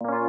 you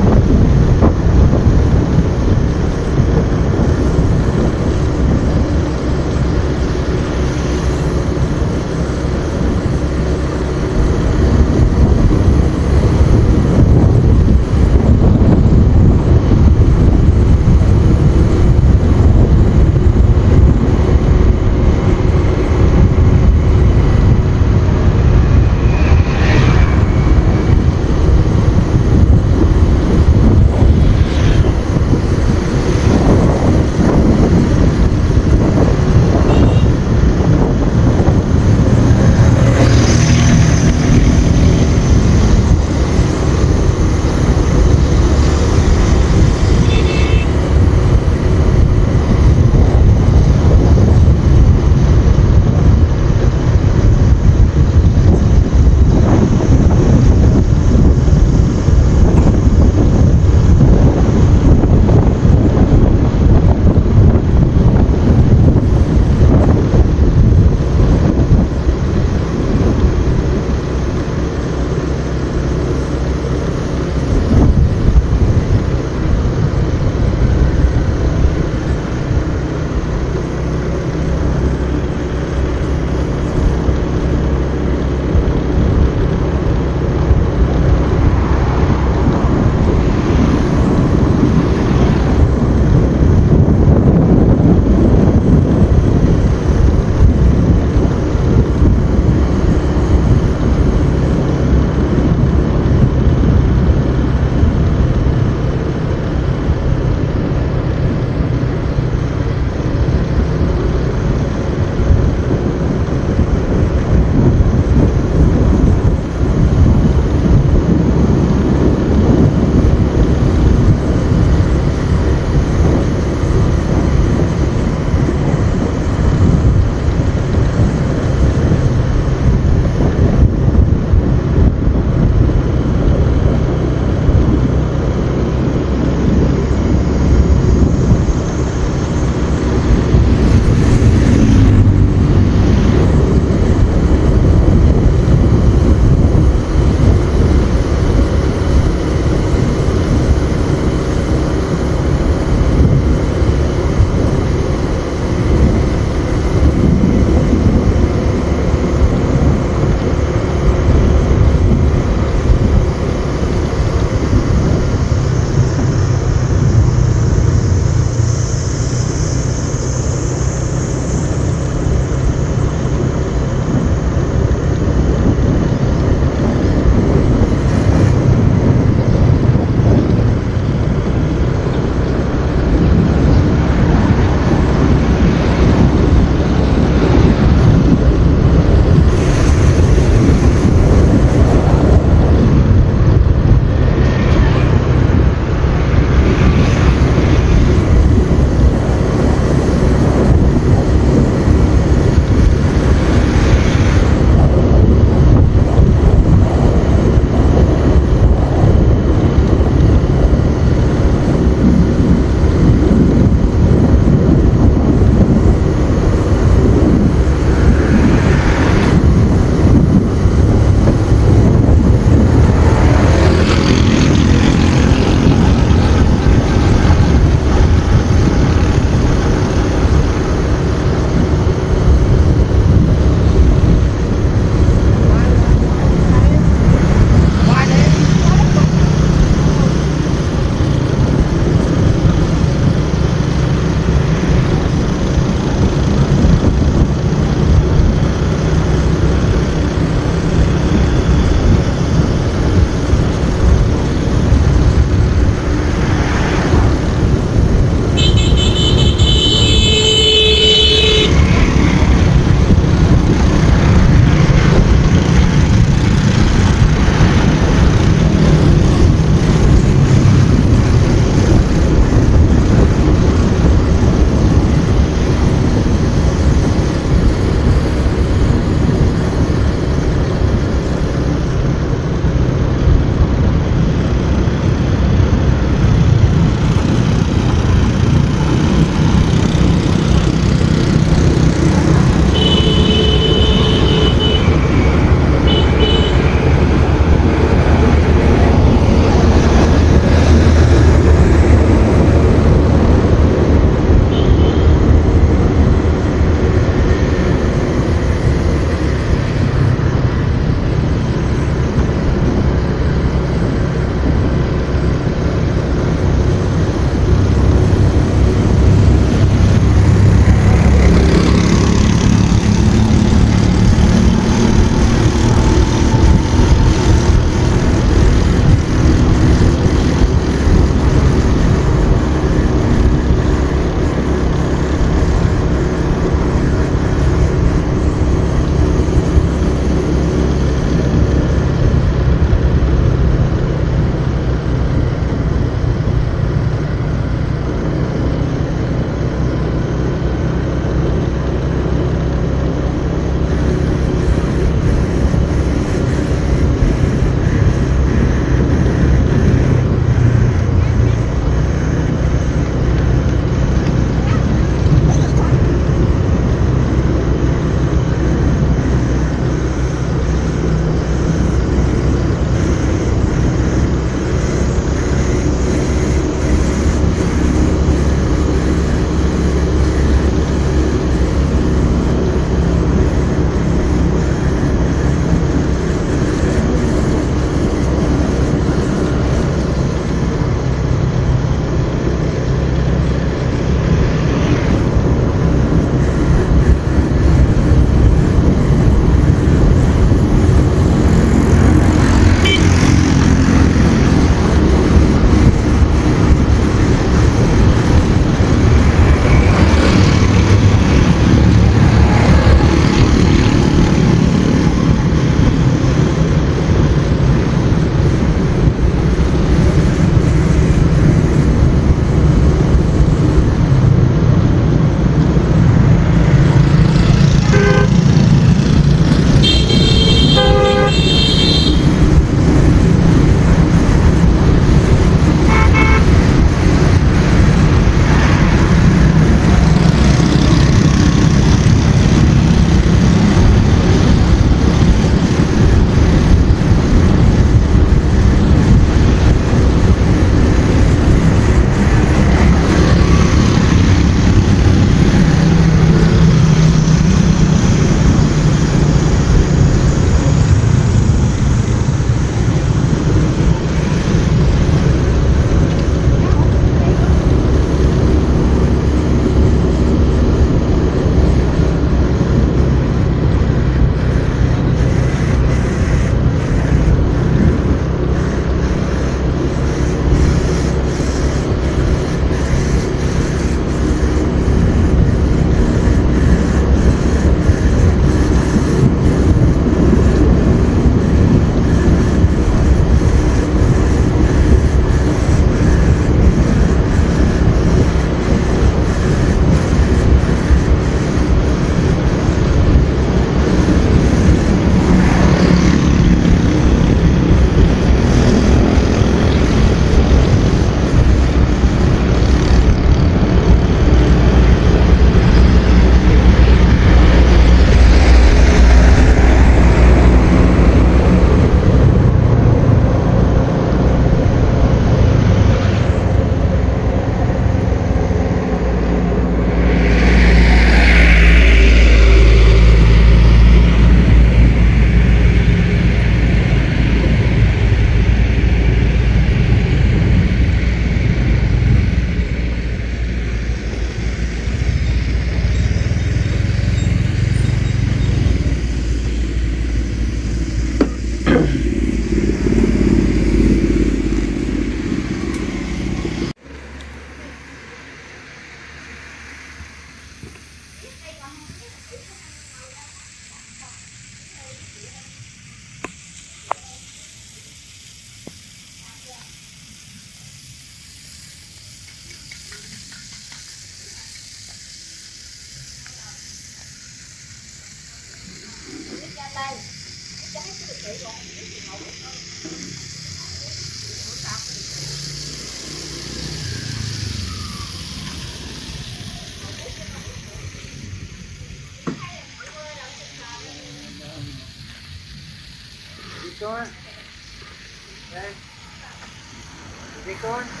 Đi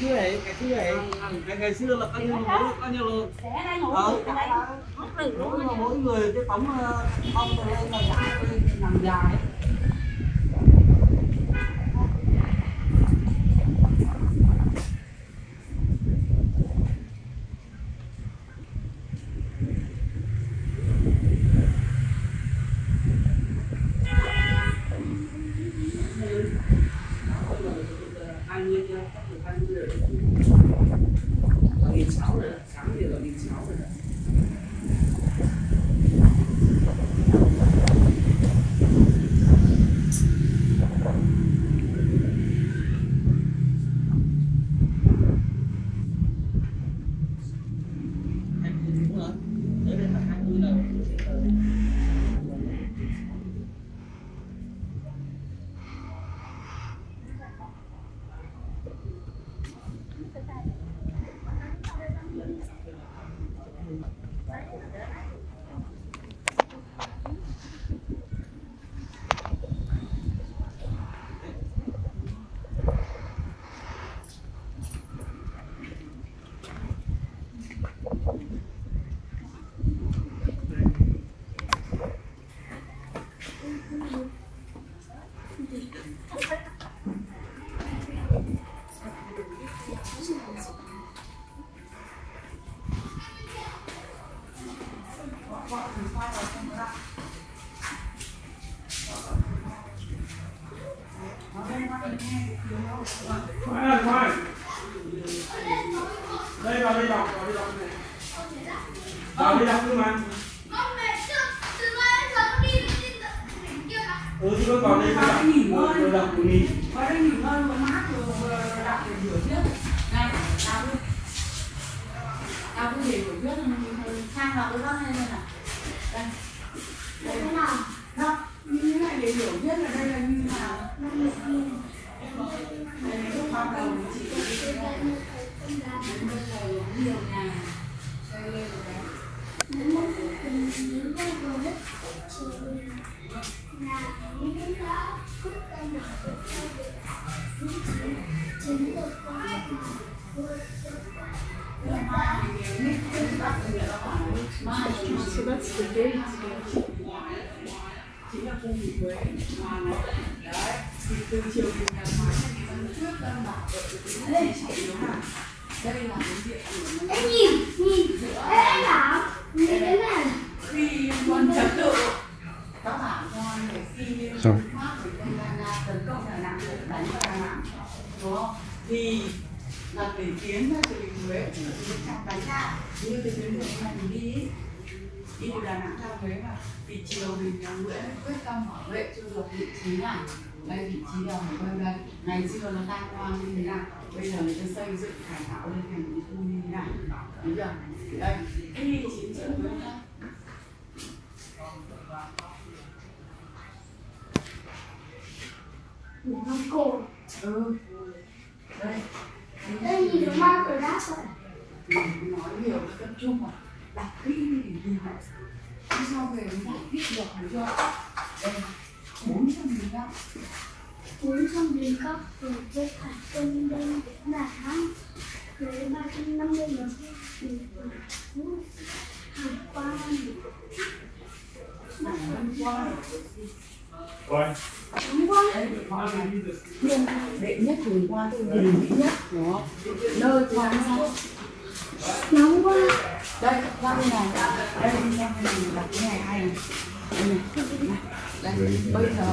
xưa ấy ngày xưa ấy ngày, ngày xưa là coi như là mỗi coi như là Sẽ đây ngủ Ờ. ở đây. Mất rừng mỗi, người cái tấm ong ở đây là dài nằm dài nào của tôi được. Những chính chính được con của tôi. So that's the date. Chính là cung vị Huế mà nó đấy thì từ chiều đây là cái viện Ê nhìn, nhìn. Ê anh bảo. Nhìn cái này. khi quân trật tự các bạn người khi pháp thì quân Nga tấn công Đà Nẵng đánh vào Đà Nẵng đúng không thì là để tiến ra từ Huế để tiến sang đánh hạ như từ tuyến đường này mình đi đi từ Đà Nẵng ra Huế mà thì chiều mình là Nguyễn quyết tâm bảo vệ cho được vị trí này đây vị trí đầu của tôi đây. Ngày xưa nó tan hoang như thế nào? Bây giờ người ta xây dựng cải tạo lên thành cái khu như thế này bây giờ đây. Khi chiến trận Huế nhá. Nó cổ. ừ. Đây. Đây nhìn được ma cửa đáp rồi. nói nhiều tập trung mà đọc kỹ thì gì mà Thế sau về mình giải thích được để cho đây 400 nghìn gạo 400 nghìn gạo rồi với cả cân đơn là lấy 350 nghìn hàng qua hàng qua Quay. Đúng quá. Đệ nhất đường qua tôi nhìn kỹ nhất đó. Nơi qua sao? Nóng quá. Đây, qua bên này. Đây, qua bên này đặt cái này hay này. Đây này đây bây giờ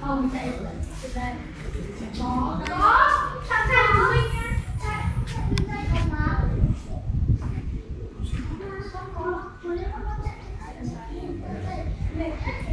không chạy có có sẵn sàng mình nha Thank you.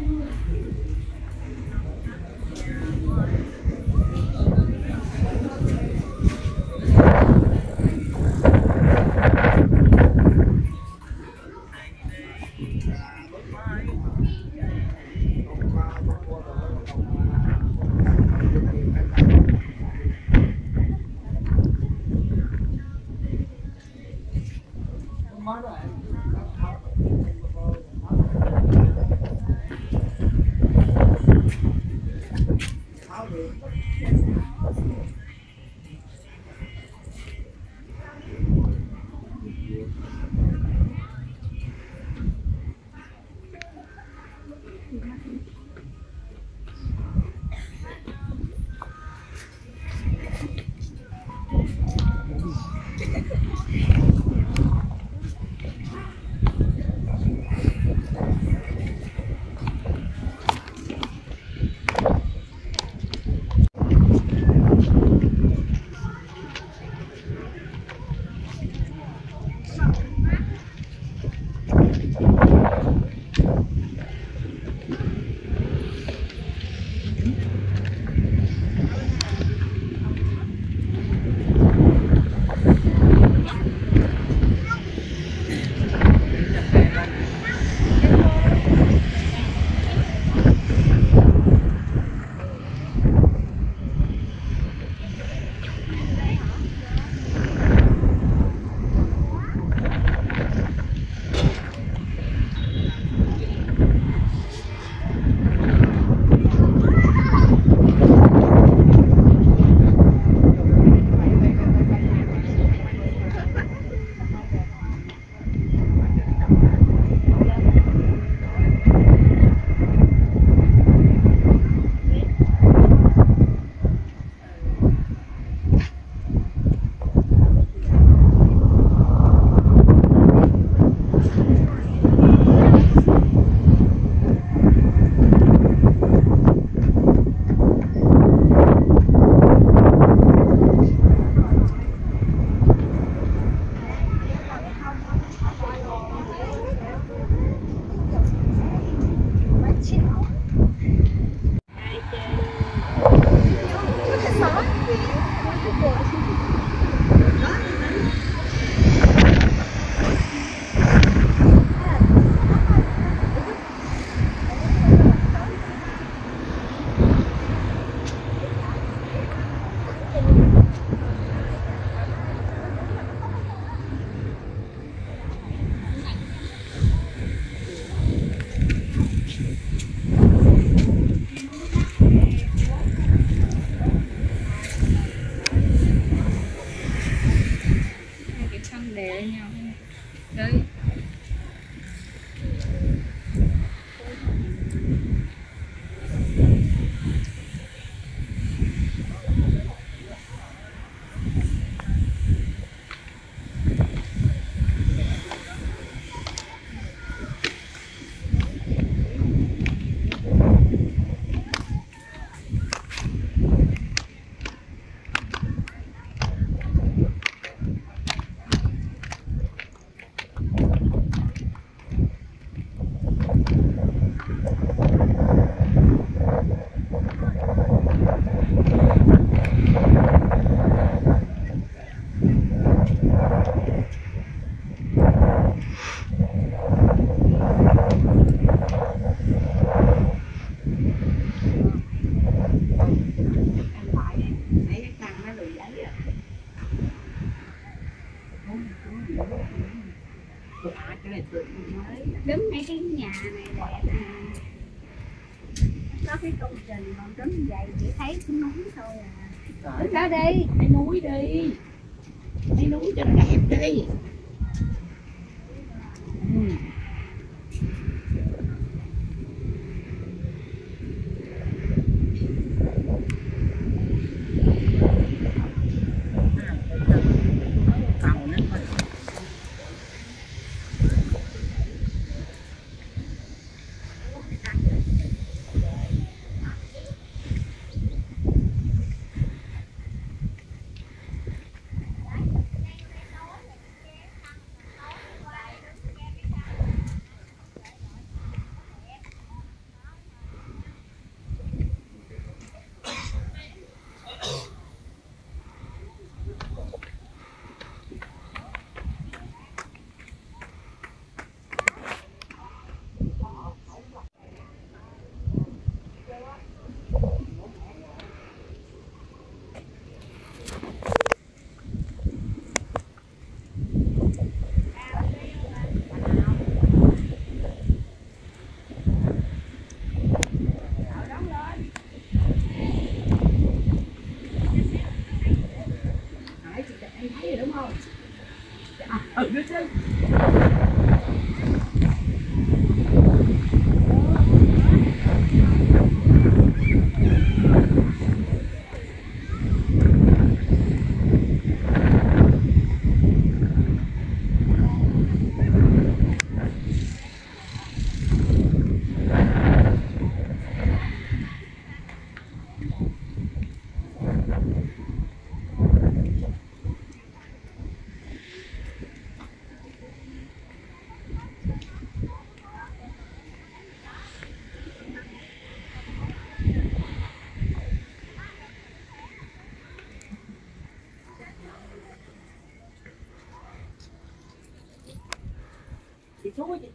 Parabéns!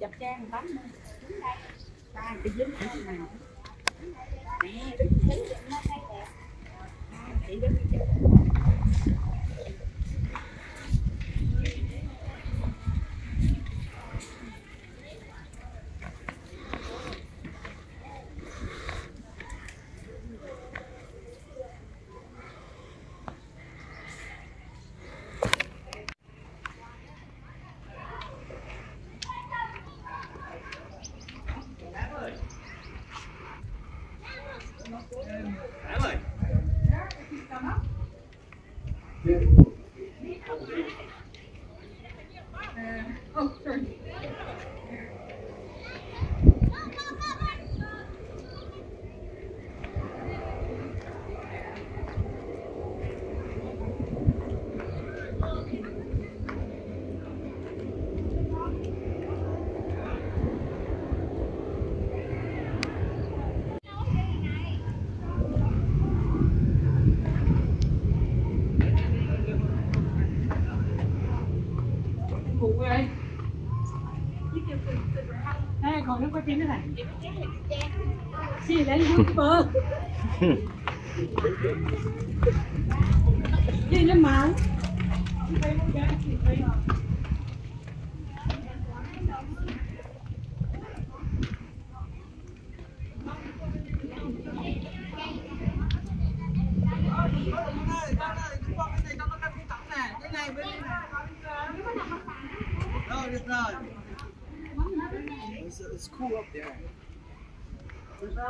chập trang tắm đây. Ba cái dính này Mom.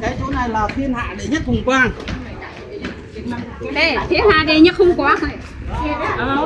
cái chỗ này là thiên hạ đệ nhất hùng quang đây thiên hạ đệ nhất hùng quang ờ,